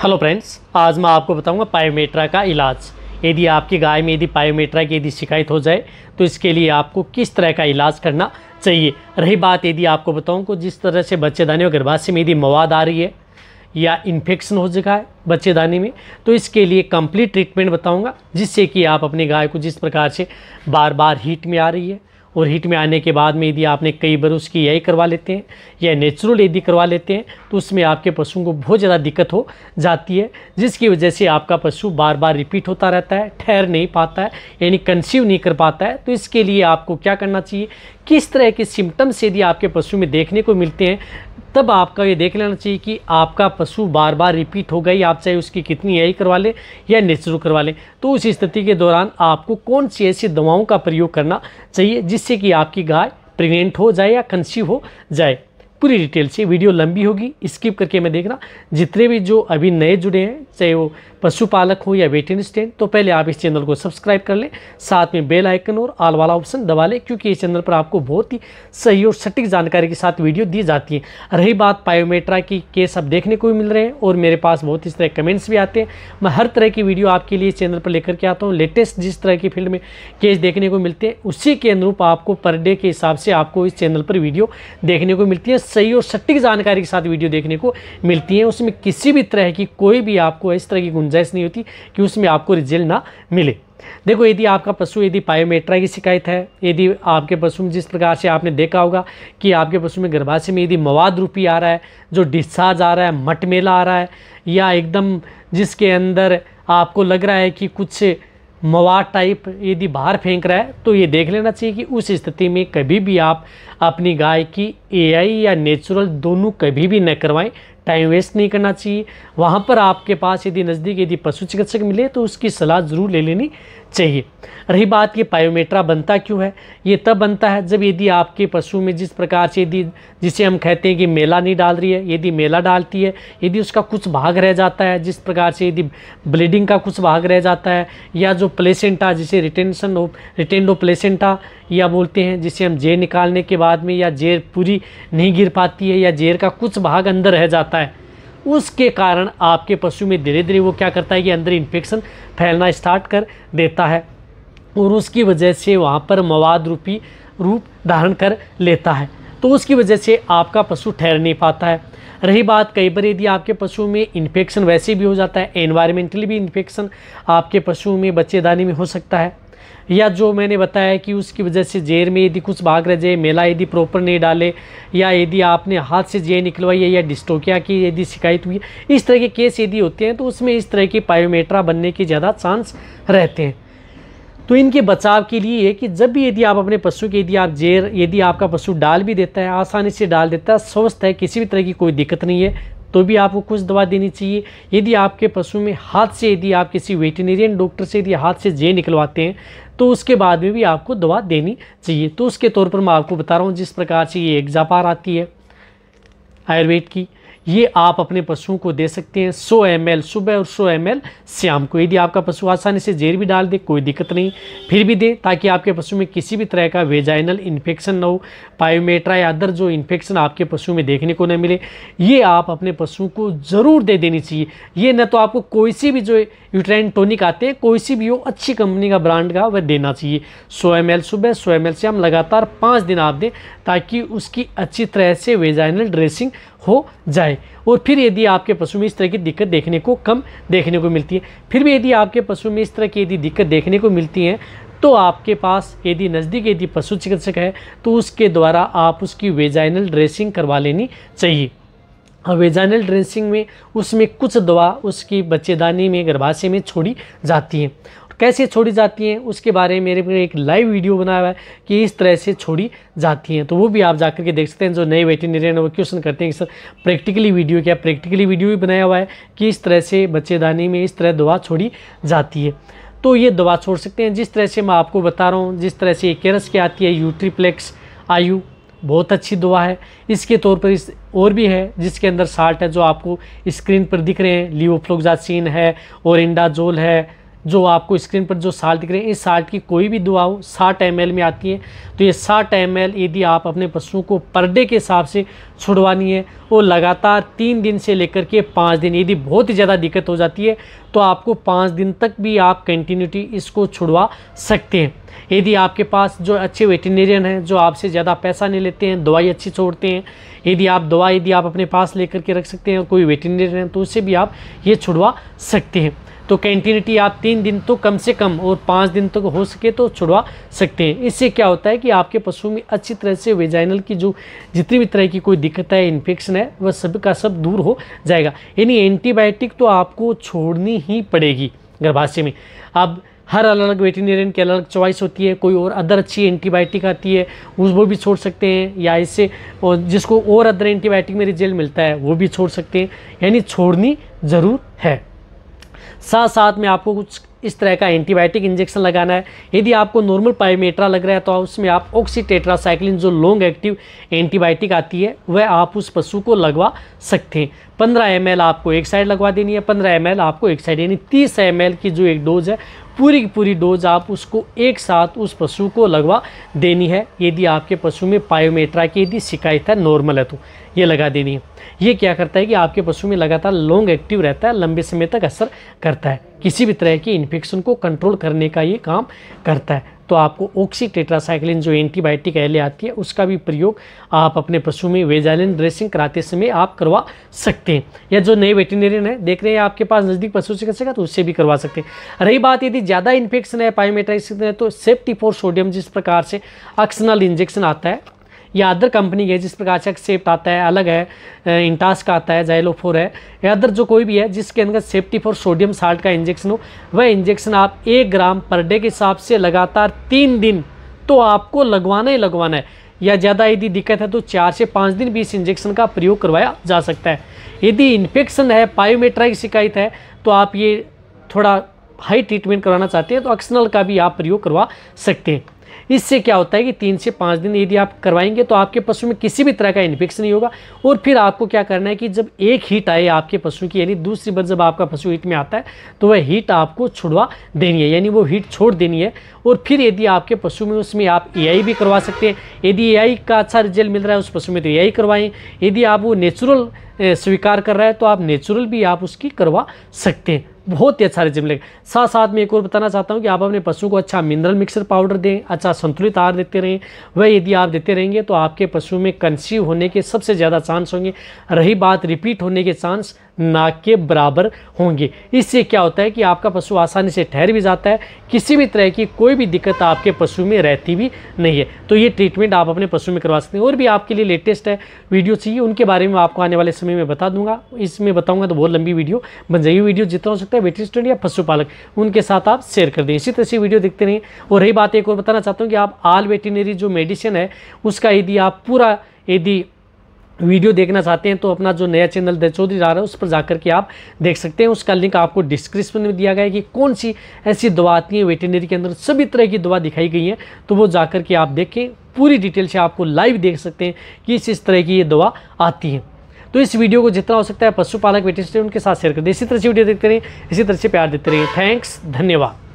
Hello friends आज मैं आपको बताऊँगा पायोमेट्रा का इलाज। यदि आपकी गाय में यदि पायोमेट्रा की यदि शिकायत हो जाए तो इसके लिए आपको किस तरह का इलाज करना चाहिए? रही बात यदि आपको बताऊँ को जिस तरह से बच्चेदानी और गर्भाशय में यदि मवाद आ रही है या इन्फेक्शन हो चुका है बच्चेदानी में तो इसके लिए कंप्लीट ट्रीटमेंट बताऊँगा, जिससे कि आप अपनी गाय को जिस प्रकार से बार बार हीट में आ रही है और हीट में आने के बाद में यदि आपने कई बार उसकी यही करवा लेते हैं या नेचुरल यदि करवा लेते हैं तो उसमें आपके पशुओं को बहुत ज़्यादा दिक्कत हो जाती है, जिसकी वजह से आपका पशु बार बार रिपीट होता रहता है, ठहर नहीं पाता है, यानी कंसीव नहीं कर पाता है। तो इसके लिए आपको क्या करना चाहिए? किस तरह के सिम्टम्स यदि आपके पशु में देखने को मिलते हैं तब आपका ये देख लेना चाहिए कि आपका पशु बार बार रिपीट हो गई आप चाहे उसकी कितनी आई करवा लें या नेचुरल करवा लें तो उस स्थिति के दौरान आपको कौन सी ऐसी दवाओं का प्रयोग करना चाहिए जिससे कि आपकी गाय प्रेग्नेंट हो जाए या कंसीव हो जाए। पूरी डिटेल से वीडियो लंबी होगी स्किप करके मैं देखना। जितने भी जो अभी नए जुड़े हैं, चाहे वो पशुपालक हो या वेटरनरी स्टैंड तो पहले आप इस चैनल को सब्सक्राइब कर लें। साथ में बेल आइकन और आल वाला ऑप्शन दबा लें, क्योंकि इस चैनल पर आपको बहुत ही सही और सटीक जानकारी के साथ वीडियो दी जाती है। रही बात पायोमेट्रा की केस अब देखने को भी मिल रहे हैं, और मेरे पास बहुत इस तरह कमेंट्स भी आते हैं। मैं हर तरह की वीडियो आपके लिए इस चैनल पर लेकर के आता हूँ। लेटेस्ट जिस तरह की फ़ील्ड में केस देखने को मिलते हैं, उसी के अनुरूप आपको पर डे के हिसाब से आपको इस चैनल पर वीडियो देखने को मिलती है। सही और सटीक जानकारी के साथ वीडियो देखने को मिलती है। उसमें किसी भी तरह की कोई भी आपको इस तरह की गुंजाइश नहीं होती कि उसमें आपको रिज़ल्ट ना मिले। देखो, यदि आपका पशु यदि पायोमेट्रा की शिकायत है, यदि आपके पशु में जिस प्रकार से आपने देखा होगा कि आपके पशु में गर्भाशय में यदि मवाद रूपी आ रहा है, जो डिस्चार्ज आ रहा है मटमेला आ रहा है, या एकदम जिसके अंदर आपको लग रहा है कि कुछ मवाद टाइप यदि बाहर फेंक रहा है तो ये देख लेना चाहिए कि उस स्थिति में कभी भी आप अपनी गाय की एआई या नेचुरल दोनों कभी भी न करवाएँ। टाइम वेस्ट नहीं करना चाहिए। वहाँ पर आपके पास यदि नज़दीक यदि पशु चिकित्सक मिले तो उसकी सलाह ज़रूर ले लेनी। चाहिए। रही बात ये पायोमेट्रा बनता क्यों है? ये तब बनता है जब यदि आपके पशु में जिस प्रकार से यदि जिसे हम कहते हैं कि मेला नहीं डाल रही है, यदि मेला डालती है, यदि उसका कुछ भाग रह जाता है, जिस प्रकार से यदि ब्लीडिंग का कुछ भाग रह जाता है, या जो प्लेसेंटा जिसे रिटेंशन हो रिटेंडो प्लेसेंटा या बोलते हैं, जिसे हम जेर निकालने के बाद में या जेर पूरी नहीं गिर पाती है या जेर का कुछ भाग अंदर रह जाता है उसके कारण आपके पशु में धीरे धीरे वो क्या करता है कि अंदर इन्फेक्शन फैलना स्टार्ट कर देता है और उसकी वजह से वहाँ पर मवाद रूपी रूप धारण कर लेता है। तो उसकी वजह से आपका पशु ठहर नहीं पाता है। रही बात कई बार यदि आपके पशु में इन्फेक्शन वैसे भी हो जाता है एनवायरमेंटली भी इन्फेक्शन आपके पशु में बच्चेदानी में हो सकता है। या जो मैंने बताया कि उसकी वजह से जेर में यदि कुछ भाग रह जाए, मेला यदि प्रॉपर नहीं डाले, या यदि आपने हाथ से जेर निकलवाई है या डिस्टोकिया की यदि शिकायत हुई इस तरह के केस यदि होते हैं तो उसमें इस तरह की पायोमेट्रा बनने के ज़्यादा चांस रहते हैं। तो इनके बचाव के लिए है कि जब भी यदि आप अपने पशु के यदि आप जेर यदि आपका पशु डाल भी देता है, आसानी से डाल देता है, स्वस्थ है, किसी भी तरह की कोई दिक्कत नहीं है तो भी आपको कुछ दवा देनी चाहिए। यदि आपके पशु में हाथ से, यदि आप किसी वेटनेरियन डॉक्टर से यदि हाथ से जे निकलवाते हैं तो उसके बाद में भी आपको दवा देनी चाहिए। तो उसके तौर पर मैं आपको बता रहा हूँ जिस प्रकार से ये एग्जापार आती है, आयुर्वेद की। ये आप अपने पशुओं को दे सकते हैं। 100 एम सुबह और 100 एम शाम को। यदि आपका पशु आसानी से जेर भी डाल दे, कोई दिक्कत नहीं। फिर भी दे, ताकि आपके पशु में किसी भी तरह का वेजाइनल इन्फेक्शन ना हो। पायोमेट्रा या अदर जो इन्फेक्शन आपके पशु में देखने को न मिले। ये आप अपने पशु को ज़रूर दे देनी चाहिए। ये न तो आपको कोई सी भी जो यूट्राइन टोनिक आते हैं, कोई सी भी हो, अच्छी कंपनी का ब्रांड का वह देना चाहिए। सौ एम सुबह, सौ एम हम लगातार पाँच दिन आप दें, ताकि उसकी अच्छी तरह से वेजाइनल ड्रेसिंग हो जाए। और फिर यदि आपके पशु में इस तरह की दिक्कत देखने को कम देखने को मिलती है, फिर भी यदि आपके पशु में इस तरह की यदि दिक्कत देखने को मिलती है तो आपके पास यदि नज़दीक यदि पशु चिकित्सक है तो उसके द्वारा आप उसकी वेजाइनल ड्रेसिंग करवा लेनी चाहिए। वेजाइनल ड्रेसिंग में उसमें कुछ दवा उसकी बच्चेदानी में, गर्भाशय में छोड़ी जाती है। कैसे छोड़ी जाती हैं, उसके बारे में मेरे पर एक लाइव वीडियो बनाया हुआ है कि इस तरह से छोड़ी जाती हैं। तो वो भी आप जाकर के देख सकते हैं, जो नए वेटेनरियन वो क्वेश्चन करते हैं कि सर प्रैक्टिकली वीडियो क्या? प्रैक्टिकली वीडियो भी बनाया हुआ है कि इस तरह से बच्चेदानी में इस तरह दवा छोड़ी जाती है। तो ये दवा छोड़ सकते हैं। जिस तरह से मैं आपको बता रहा हूँ, जिस तरह से केरस की आती है यूट्रीप्लेक्स आयु, बहुत अच्छी दवा है। इसके तौर पर इस और भी है, जिसके अंदर साल्ट है, जो आपको स्क्रीन पर दिख रहे हैं। लियोफ्लोक्सासिन है, और इंडाजोल है जो आपको स्क्रीन पर जो साल्ट दिख रहे हैं, इस साल्ट की कोई भी दवा हो साठ एम में आती है। तो ये साठ एम यदि आप अपने पशुओं को पर डे के हिसाब से छुड़वानी है, वो लगातार तीन दिन से लेकर के पाँच दिन, यदि बहुत ही ज़्यादा दिक्कत हो जाती है तो आपको पाँच दिन तक भी आप कंटिन्यूटी इसको छुड़वा सकते हैं। यदि आपके पास जो अच्छे वेटिनेरियन हैं, जो आपसे ज़्यादा पैसा नहीं लेते हैं, दवाई अच्छी छोड़ते हैं, यदि आप दवा यदि आप अपने पास लेकर के रख सकते हैं, कोई वेटिनेरियन है तो उससे भी आप ये छुड़वा सकते हैं। तो कंटिन्यूटी आप तीन दिन तो कम से कम और पाँच दिन तक तो हो सके तो छुड़वा सकते हैं। इससे क्या होता है कि आपके पशु में अच्छी तरह से वेजाइनल की जो जितनी भी तरह की कोई दिक्कत है इन्फेक्शन है, वह सब का सब दूर हो जाएगा। यानी एंटीबायोटिक तो आपको छोड़नी ही पड़ेगी गर्भाशय में। अब हर अलग अलग वेटिनेरियन की अलग चॉइस होती है, कोई और अदर अच्छी एंटीबायोटिक आती है उस वो भी छोड़ सकते हैं, या इससे और जिसको और अदर एंटीबायोटिक में रिज़ल्ट मिलता है, वो भी छोड़ सकते हैं। यानी छोड़नी ज़रूर है। साथ साथ में आपको कुछ इस तरह का एंटीबायोटिक इंजेक्शन लगाना है। यदि आपको नॉर्मल पायोमेट्रा लग रहा है तो उसमें आप ऑक्सीटेट्रासाइक्लिन जो लॉन्ग एक्टिव एंटीबायोटिक आती है, वह आप उस पशु को लगवा सकते हैं। पंद्रह एम आपको एक साइड लगवा देनी है, पंद्रह एम आपको एक साइड यानी तीस एम की जो एक डोज है पूरी की पूरी डोज आप उसको एक साथ उस पशु को लगवा देनी है। यदि आपके पशु में पायोमेट्रा की यदि शिकायत है, नॉर्मल है तो ये लगा देनी है। ये क्या करता है कि आपके पशु में लगातार लॉन्ग एक्टिव रहता है, लंबे समय तक असर करता है। किसी भी तरह की इन्फेक्शन को कंट्रोल करने का ये काम करता है। तो आपको ऑक्सी टेट्रासाइक्लिन जो एंटीबायोटिक एले आती है, उसका भी प्रयोग आप अपने पशु में वेजालिन ड्रेसिंग कराते समय आप करवा सकते हैं। या जो नए वेटिनेरियन है, देख रहे हैं आपके पास नज़दीक पशु चिकित्सक है तो उससे भी करवा सकते हैं। रही बात यदि ज़्यादा इन्फेक्शन है पायोमेट्राइसिस है तो सेफ्टी फोर सोडियम जिस प्रकार से अक्सनल इंजेक्शन आता है या अदर कंपनी है, जिस प्रकार से सेफ्ट आता है, अलग है इंटास का आता है जाइलोफोर है। या अदर जो कोई भी है, जिसके अंदर सेफ्टी फॉर सोडियम साल्ट का इंजेक्शन हो, वह इंजेक्शन आप एक ग्राम पर डे के हिसाब से लगातार तीन दिन तो आपको लगवाना ही लगवाना है। या ज़्यादा यदि दिक्कत है तो चार से पाँच दिन भी इस इंजेक्शन का प्रयोग करवाया जा सकता है। यदि इन्फेक्शन है पायोमेट्रा की शिकायत है तो आप ये थोड़ा हाई ट्रीटमेंट करवाना चाहते हैं तो अक्सनल का भी आप प्रयोग करवा सकते हैं। इससे क्या होता है कि तीन से पाँच दिन यदि आप करवाएँगे तो आपके पशु में किसी भी तरह का इन्फेक्शन नहीं होगा। और फिर आपको क्या करना है कि जब एक हीट आए आपके पशु की, यानी दूसरी बार जब आपका पशु हीट में आता है तो वह हीट आपको छुड़वा देनी है। यानी वो हीट छोड़ देनी है। और फिर यदि आपके पशु में उसमें आप एआई भी करवा सकते हैं। यदि एआई का अच्छा रिज़ल्ट मिल रहा है, उस पशु में तो ए करवाएँ। यदि आप वो नेचुरल स्वीकार कर रहा है तो आप नेचुरल भी आप उसकी करवा सकते हैं। बहुत ही अच्छा रिज़ल्ट मिलेगा साथ साथ में एक और बताना चाहता हूँ कि आप अपने पशु को अच्छा मिनरल मिक्सर पाउडर दें अच्छा संतुलित आहार देते रहें। वह यदि आप देते रहेंगे तो आपके पशु में कंसीव होने के सबसे ज़्यादा चांस होंगे। रही बात रिपीट होने के चांस ना के बराबर होंगे। इससे क्या होता है कि आपका पशु आसानी से ठहर भी जाता है। किसी भी तरह की कोई भी दिक्कत आपके पशु में रहती भी नहीं है। तो ये ट्रीटमेंट आप अपने पशु में करवा सकते हैं। और भी आपके लिए लेटेस्ट है वीडियो चाहिए, उनके बारे में आपको आने वाले समय में बता दूँगा। इसमें बताऊँगा तो बहुत लंबी वीडियो बन जाएगी। वीडियो जितना हो सकता है वेटरी स्टूडेंट या पशुपालक। उनके साथ आप शेयर कर दें। इसी तरह से वीडियो देखते रहें और रही बात एक और बताना चाहता हूँ कि आप आल वेटिनरी जो मेडिसिन है, उसका यदि आप पूरा यदि वीडियो देखना चाहते हैं तो अपना जो नया चैनल द चौधरी रहा है, उस पर जाकर के आप देख सकते हैं। उसका लिंक आपको डिस्क्रिप्शन में दिया गया है कि कौन सी ऐसी दवा आती है वेटेनरी के अंदर। सभी तरह की दवा दिखाई गई है। तो वो जाकर के आप देखें पूरी डिटेल से आपको लाइव देख सकते हैं कि इस इस तरह की ये दवा आती है। तो इस वीडियो को जितना हो सकता है पशुपालक वेटेनरी उनके साथ शेयर कर। दें इसी तरह से वीडियो देखते रहें इसी तरह से प्यार देते रहिए। थैंक्स धन्यवाद।